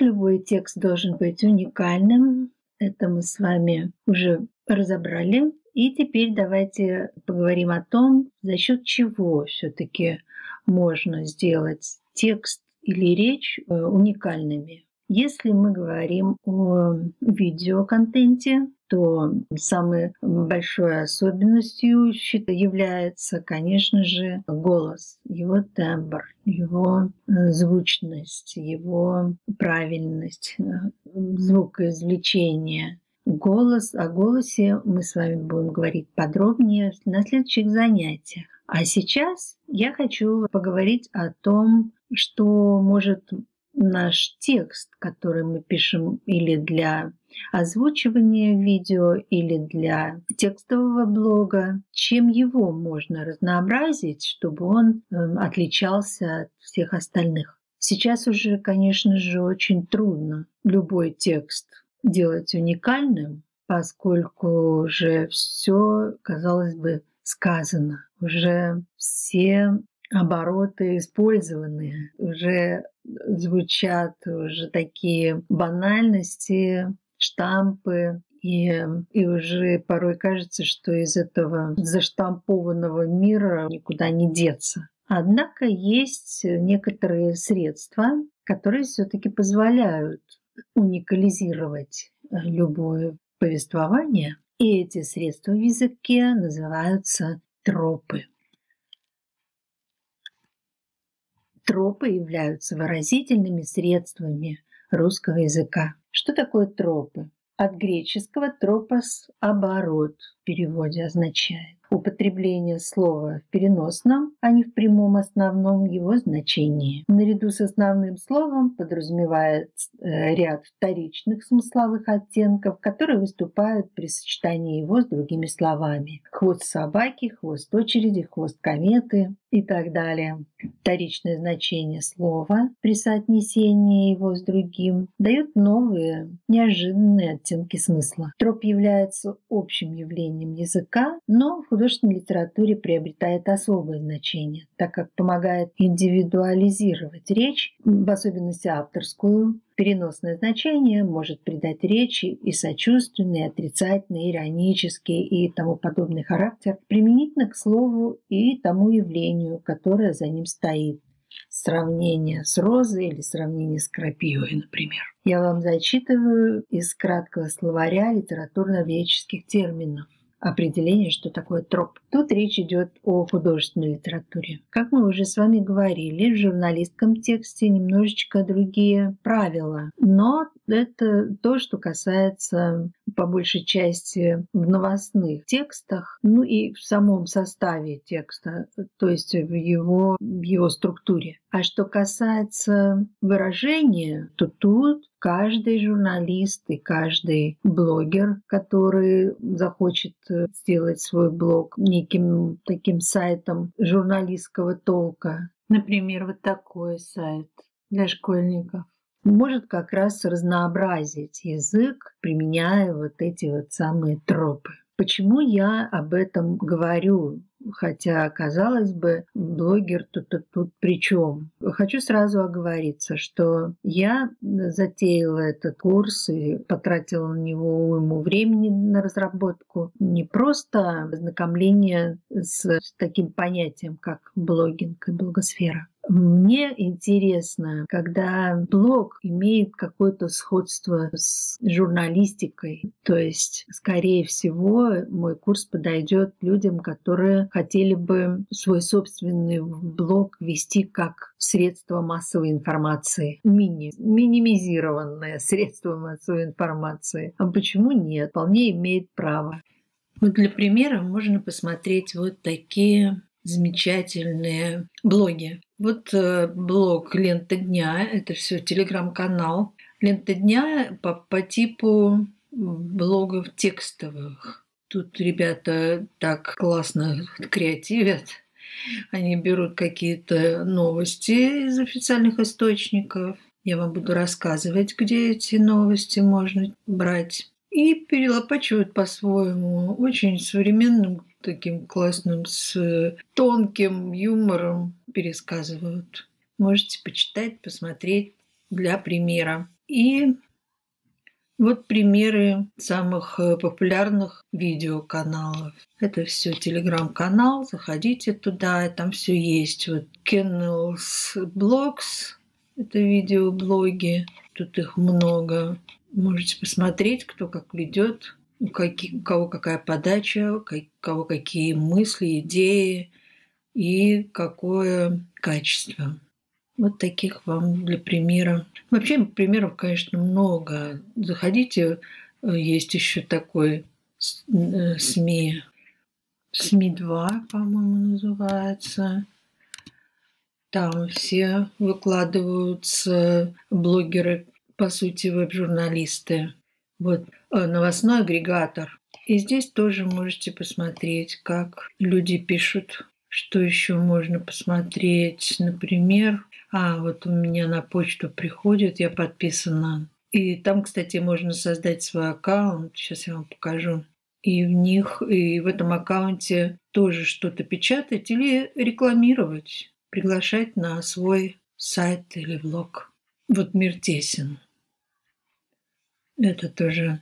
Любой текст должен быть уникальным. Это мы с вами уже разобрали. И теперь давайте поговорим о том, за счет чего все-таки можно сделать текст или речь э, уникальными. Если мы говорим о видеоконтенте, то самой большой особенностью является, конечно же, голос, его тембр, его э, звучность, его правильность, э, звукоизвлечение. Голос, о голосе мы с вами будем говорить подробнее на следующих занятиях. А сейчас я хочу поговорить о том, что может наш текст, который мы пишем или для озвучивания видео, или для текстового блога, чем его можно разнообразить, чтобы он эм, отличался от всех остальных. Сейчас уже, конечно же, очень трудно любой текст делать уникальным, поскольку уже все, казалось бы, сказано. Уже все обороты использованы, уже звучат уже такие банальности, штампы, и, и уже порой кажется, что из этого заштампованного мира никуда не деться. Однако есть некоторые средства, которые все-таки позволяют уникализировать любое повествование. И эти средства в языке называются тропы. Тропы являются выразительными средствами русского языка. Что такое тропы? От греческого «тропос» – оборот в переводе означает употребление слова в переносном, а не в прямом основном его значении. Наряду с основным словом подразумевает э, ряд вторичных смысловых оттенков, которые выступают при сочетании его с другими словами. Хвост собаки, хвост очереди, хвост кометы и так далее. Вторичное значение слова при соотнесении его с другим дает новые, неожиданные оттенки смысла. Троп является общим явлением языка, но в художественной литературе приобретает особое значение, так как помогает индивидуализировать речь, в особенности авторскую. Переносное значение может придать речи и сочувственный, и отрицательный, иронический и тому подобный характер применительно к слову и тому явлению, которое за ним стоит сравнение с розой или сравнение с крапивой, например. Я вам зачитываю из краткого словаря литературно-ведческих терминов определение, что такое троп. Тут речь идет о художественной литературе. Как мы уже с вами говорили, в журналистском тексте немножечко другие правила, но это то, что касается по большей части в новостных текстах, ну и в самом составе текста, то есть в его, в его структуре. А что касается выражения, то тут каждый журналист и каждый блогер, который захочет сделать свой блог неким таким сайтом журналистского толка, например, вот такой сайт для школьников, может как раз разнообразить язык, применяя вот эти вот самые тропы. Почему я об этом говорю? Хотя, казалось бы, блогер тут, тут, тут при чем? Хочу сразу оговориться, что я затеяла этот курс и потратила на него уйму времени на разработку. Не просто знакомление с таким понятием, как блогинг и блогосфера, мне интересно, когда блог имеет какое-то сходство с журналистикой, то есть, скорее всего, мой курс подойдет людям, которые хотели бы свой собственный блог вести как средство массовой информации, мини, минимизированное средство массовой информации. А почему нет? Вполне имеет право. Вот для примера можно посмотреть вот такие замечательные блоги. Вот э, блог «Лента дня» — это все телеграм-канал. «Лента дня» по, по типу блогов текстовых. Тут ребята так классно креативят. Они берут какие-то новости из официальных источников. Я вам буду рассказывать, где эти новости можно брать. И перелопачивают по-своему. Очень современным таким классным, с тонким юмором пересказывают. Можете почитать, посмотреть для примера. И вот примеры самых э, популярных видеоканалов. Это все телеграм-канал, заходите туда, там все есть. Вот Kennels Blogs, это видеоблоги, тут их много. Можете посмотреть, кто как ведет, у, у кого какая подача, у кого какие мысли, идеи и какое качество. Вот таких вам для примера. Вообще примеров, конечно, много. Заходите, э, есть еще такой э, СМИ, СМИ-2, по-моему, называется. Там все выкладываются блогеры, по сути, веб-журналисты. Вот э, новостной агрегатор. И здесь тоже можете посмотреть, как люди пишут, что еще можно посмотреть. Например, а вот у меня на почту приходит, я подписана. И там, кстати, можно создать свой аккаунт. Сейчас я вам покажу. И в них, и в этом аккаунте тоже что-то печатать или рекламировать, приглашать на свой сайт или блог. Вот мир тесен. Это тоже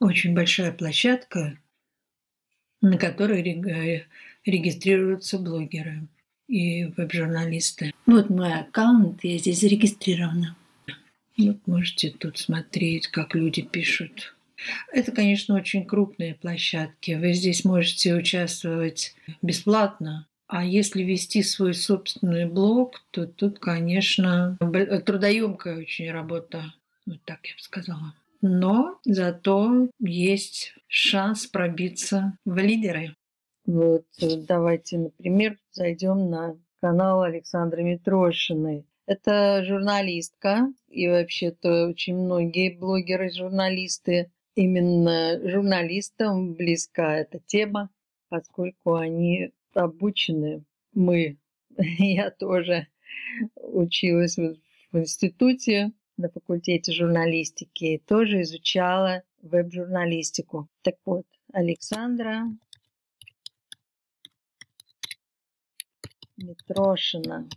очень большая площадка, на которой регистрируются блогеры и веб-журналисты. Вот мой аккаунт, я здесь зарегистрирована. Вот можете тут смотреть, как люди пишут. Это, конечно, очень крупные площадки. Вы здесь можете участвовать бесплатно. А если вести свой собственный блог, то тут, конечно, трудоемкая очень работа. Вот так я бы сказала. Но зато есть шанс пробиться в лидеры. Вот давайте, например, зайдем на канал Александры Митрошиной. Это журналистка, и вообще-то очень многие блогеры-журналисты, именно журналистам близка эта тема, поскольку они обучены. Мы, я тоже училась в институте на факультете журналистики тоже изучала веб-журналистику. Так вот, Александра Митрошина.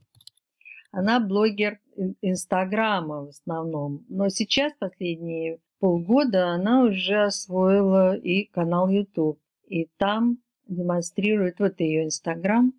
Она блогер Инстаграма в основном. Но сейчас, последние полгода, она уже освоила и канал YouTube. И там демонстрирует вот ее Инстаграм.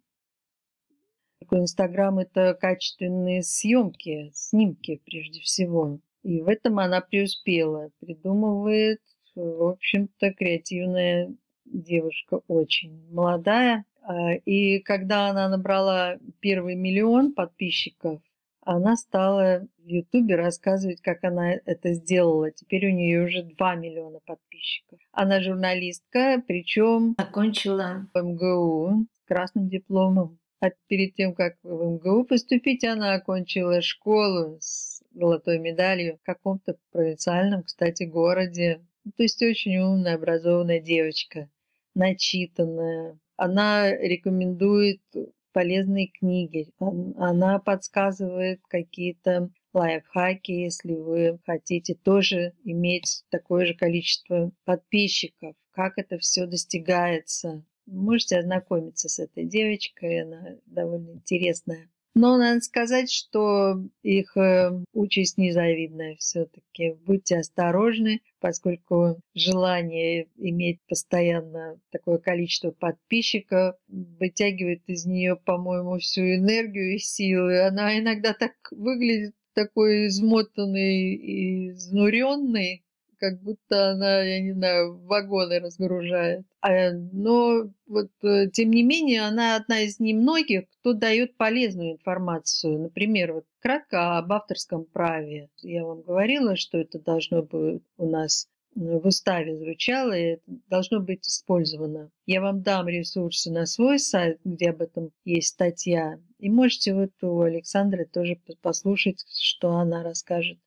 Инстаграм – это качественные съемки, снимки прежде всего. И в этом она преуспела. Придумывает, в общем-то, креативная девушка очень молодая, а, и когда она набрала первый миллион подписчиков, она стала в Ютубе рассказывать, как она это сделала. Теперь у нее уже 2 миллиона подписчиков. Она журналистка, причем окончила МГУ с красным дипломом. А перед тем, как в МГУ поступить, она окончила школу с золотой медалью в каком-то провинциальном, кстати, городе. То есть очень умная, образованная девочка, начитанная, она рекомендует полезные книги. Она подсказывает какие-то лайфхаки, если вы хотите тоже иметь такое же количество подписчиков. Как это все достигается. Можете ознакомиться с этой девочкой, она довольно интересная. Но надо сказать, что их э, участь незавидная все-таки. Будьте осторожны, поскольку желание иметь постоянно такое количество подписчиков вытягивает из нее, по-моему, всю энергию и силы. Она иногда так выглядит такой измотанный и изнуренный, как будто она, я не знаю, вагоны разгружает. А, но вот, э, тем не менее, она одна из немногих, кто дает полезную информацию. Например, вот кратко об авторском праве. Я вам говорила, что это должно быть у нас в уставе звучало, и это должно быть использовано. Я вам дам ресурсы на свой сайт, где об этом есть статья. И можете вот у Александры тоже послушать, что она расскажет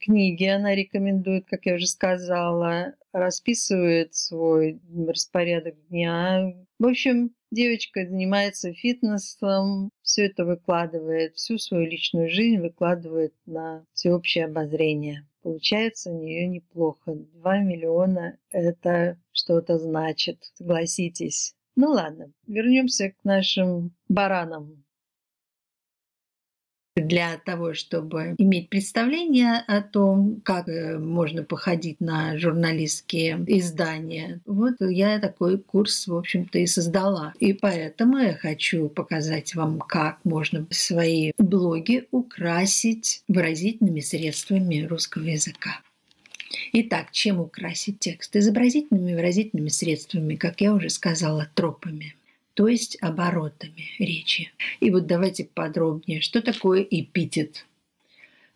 книги она рекомендует, как я уже сказала, расписывает свой распорядок дня. В общем, девочка занимается фитнесом, все это выкладывает, всю свою личную жизнь выкладывает на всеобщее обозрение. Получается у нее неплохо. Два миллиона – это что-то значит, согласитесь. Ну ладно, вернемся к нашим баранам. Для того, чтобы иметь представление о том, как э, можно походить на журналистские издания. Вот я такой курс, в общем-то, и создала. И поэтому я хочу показать вам, как можно свои блоги украсить выразительными средствами русского языка. Итак, чем украсить текст? Изобразительными выразительными средствами, как я уже сказала, тропами то есть оборотами речи. И вот давайте подробнее, что такое эпитет.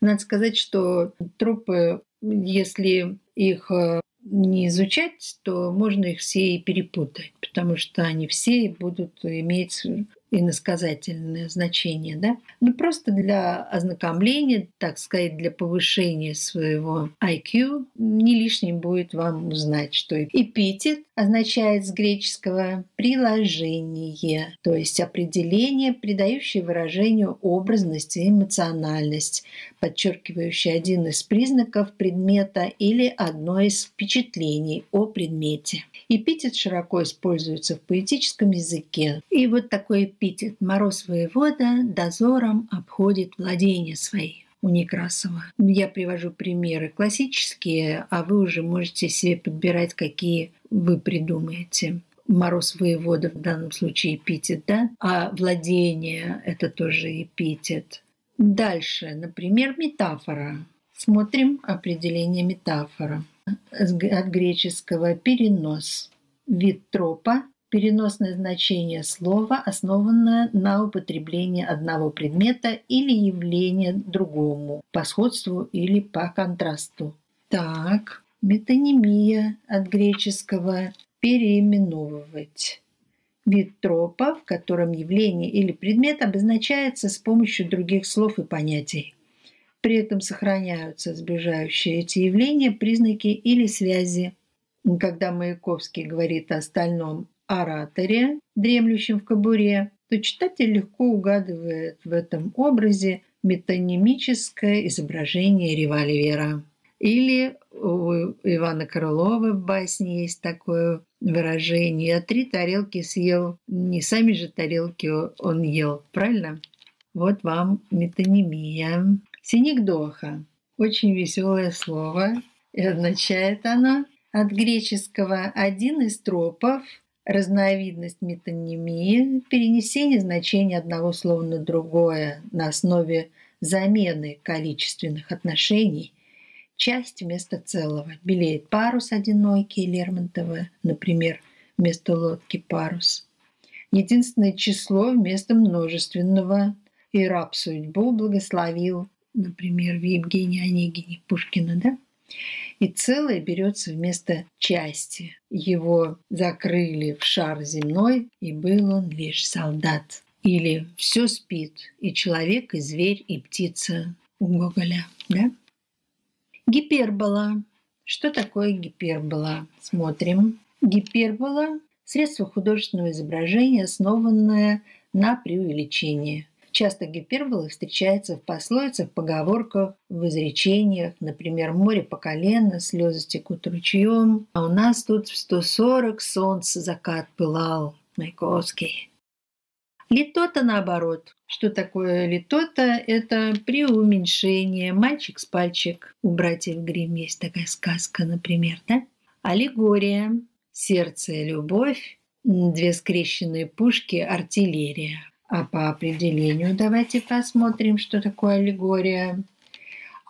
Надо сказать, что тропы, если их э, не изучать, то можно их все и перепутать, потому что они все будут иметь иносказательное значение, да? Ну, просто для ознакомления, так сказать, для повышения своего IQ не лишним будет вам узнать, что эпитет означает с греческого приложение, то есть определение, придающее выражению образность и эмоциональность, подчеркивающее один из признаков предмета или одно из впечатлений о предмете. Эпитет широко используется в поэтическом языке. И вот такой эпитет «Мороз воевода дозором обходит владения свои» у Некрасова. Я привожу примеры классические, а вы уже можете себе подбирать, какие вы придумаете. Мороз воевода в данном случае эпитет, да? А владение – это тоже эпитет. Дальше, например, метафора. Смотрим определение метафора от греческого «перенос». Вид тропа – переносное значение слова, основанное на употреблении одного предмета или явления другому, по сходству или по контрасту. Так, метонимия от греческого «переименовывать». Вид тропа, в котором явление или предмет обозначается с помощью других слов и понятий. При этом сохраняются сближающие эти явления признаки или связи. Когда Маяковский говорит о стальном ораторе, дремлющем в кобуре, то читатель легко угадывает в этом образе метонимическое изображение револьвера. Или у Ивана Крылова в басне есть такое выражение «А «три тарелки съел, не сами же тарелки он ел», правильно? Вот вам метонимия. Синекдоха – очень веселое слово, и означает оно от греческого «один из тропов», разновидность метонимии, перенесение значения одного слова на другое на основе замены количественных отношений, часть вместо целого. Белеет парус одинокий Лермонтова, например, вместо лодки парус. Единственное число вместо множественного и раб судьбу благословил например, в Евгении Онегине Пушкина, да? И целое берется вместо части. Его закрыли в шар земной, и был он лишь солдат. Или все спит, и человек, и зверь, и птица у Гоголя, да? Гипербола. Что такое гипербола? Смотрим. Гипербола – средство художественного изображения, основанное на преувеличении. Часто гипербола встречается в пословицах, поговорках, в изречениях. Например, море по колено, слезы текут ручьем. А у нас тут в 140 солнце закат пылал. Маяковский. Литота наоборот. Что такое литота? Это преуменьшение. Мальчик с пальчик. У братьев Грим есть такая сказка, например, да? Аллегория. Сердце любовь. Две скрещенные пушки. Артиллерия. А по определению давайте посмотрим, что такое аллегория.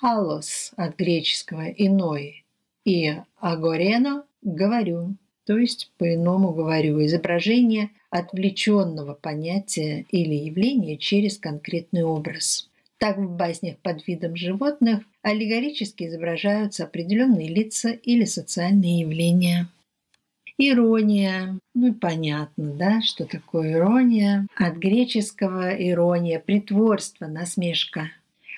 Алос от греческого «иной» и агорено – «говорю», то есть по-иному говорю, изображение отвлеченного понятия или явления через конкретный образ. Так в баснях под видом животных аллегорически изображаются определенные лица или социальные явления. Ирония. Ну, понятно, да, что такое ирония. От греческого ирония – притворство, насмешка.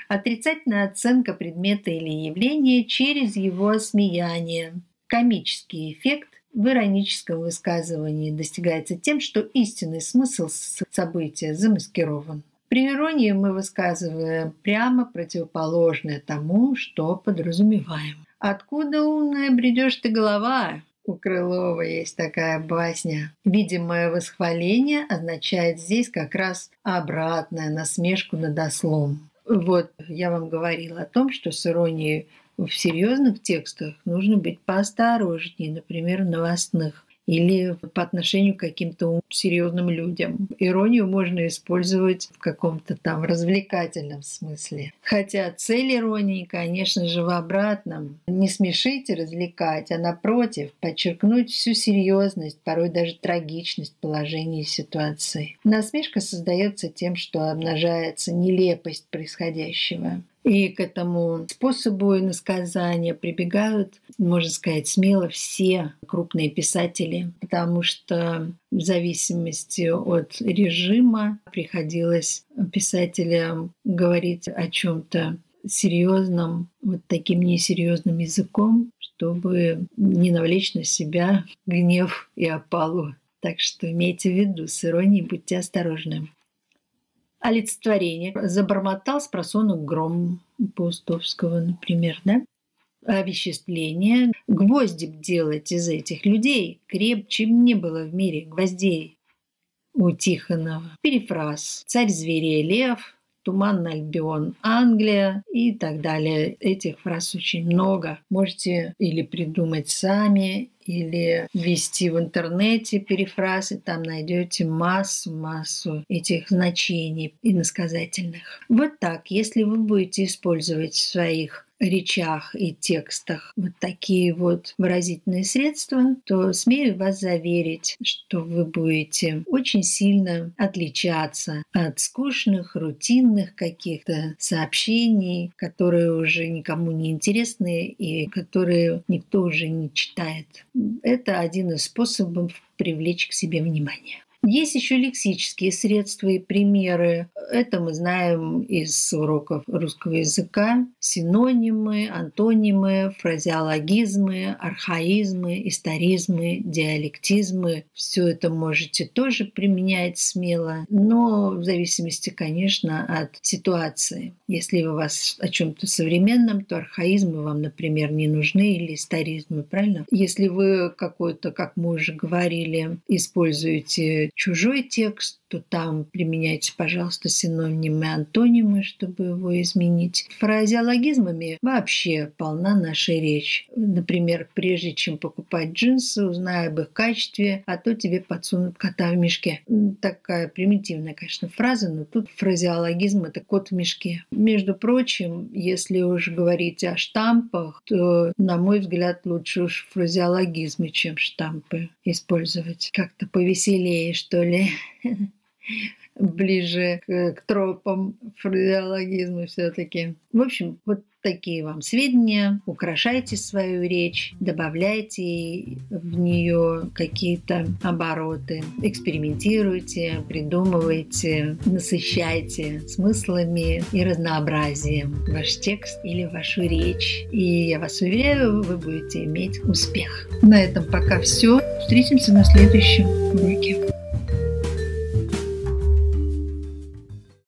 Отрицательная оценка предмета или явления через его смеяние. Комический эффект в ироническом высказывании достигается тем, что истинный смысл события замаскирован. При иронии мы высказываем прямо противоположное тому, что подразумеваем. Откуда умная бредешь ты голова? У Крылова есть такая басня. Видимое восхваление означает здесь как раз обратное, насмешку над ослом. Вот, я вам говорила о том, что с иронией в серьезных текстах нужно быть поосторожнее, например, в новостных или по отношению к каким-то серьезным людям. Иронию можно использовать в каком-то там развлекательном смысле. Хотя цель иронии, конечно же, в обратном. Не смешить и развлекать, а напротив, подчеркнуть всю серьезность, порой даже трагичность положения и ситуации. Насмешка создается тем, что обнажается нелепость происходящего. И к этому способу иносказания прибегают, можно сказать, смело все крупные писатели, потому что в зависимости от режима приходилось писателям говорить о чем-то серьезном, вот таким несерьезным языком, чтобы не навлечь на себя гнев и опалу. Так что имейте в виду, с иронией будьте осторожны олицетворение. Забормотал с просонок гром Паустовского, например, да? Овеществление. Гвозди делать из этих людей крепче не было в мире гвоздей у Тихонова. Перефраз. Царь зверей лев, Туманный Альбион, Англия и так далее. Этих фраз очень много. Можете или придумать сами, или ввести в интернете перефразы, там найдете массу-массу этих значений иносказательных. Вот так, если вы будете использовать в своих речах и текстах вот такие вот выразительные средства, то смею вас заверить, что вы будете очень сильно отличаться от скучных, рутинных каких-то сообщений, которые уже никому не интересны и которые никто уже не читает. Это один из способов привлечь к себе внимание. Есть еще лексические средства и примеры. Это мы знаем из уроков русского языка. Синонимы, антонимы, фразеологизмы, архаизмы, историзмы, диалектизмы. Все это можете тоже применять смело, но в зависимости, конечно, от ситуации. Если у вас о чем-то современном, то архаизмы вам, например, не нужны или историзмы, правильно? Если вы какой-то, как мы уже говорили, используете чужой текст, то там применяйте, пожалуйста, синонимы антонимы, чтобы его изменить. Фразеологизмами вообще полна наша речь. Например, прежде чем покупать джинсы, узнай об их качестве, а то тебе подсунут кота в мешке. Такая примитивная, конечно, фраза, но тут фразеологизм – это кот в мешке. Между прочим, если уж говорить о штампах, то, на мой взгляд, лучше уж фразеологизмы, чем штампы использовать. Как-то повеселее, что ли. ближе к, к тропам фразеологизма все-таки. В общем, вот такие вам сведения. Украшайте свою речь, добавляйте в нее какие-то обороты, экспериментируйте, придумывайте, насыщайте смыслами и разнообразием ваш текст или вашу речь. И я вас уверяю, вы будете иметь успех. На этом пока все. Встретимся на следующем уроке.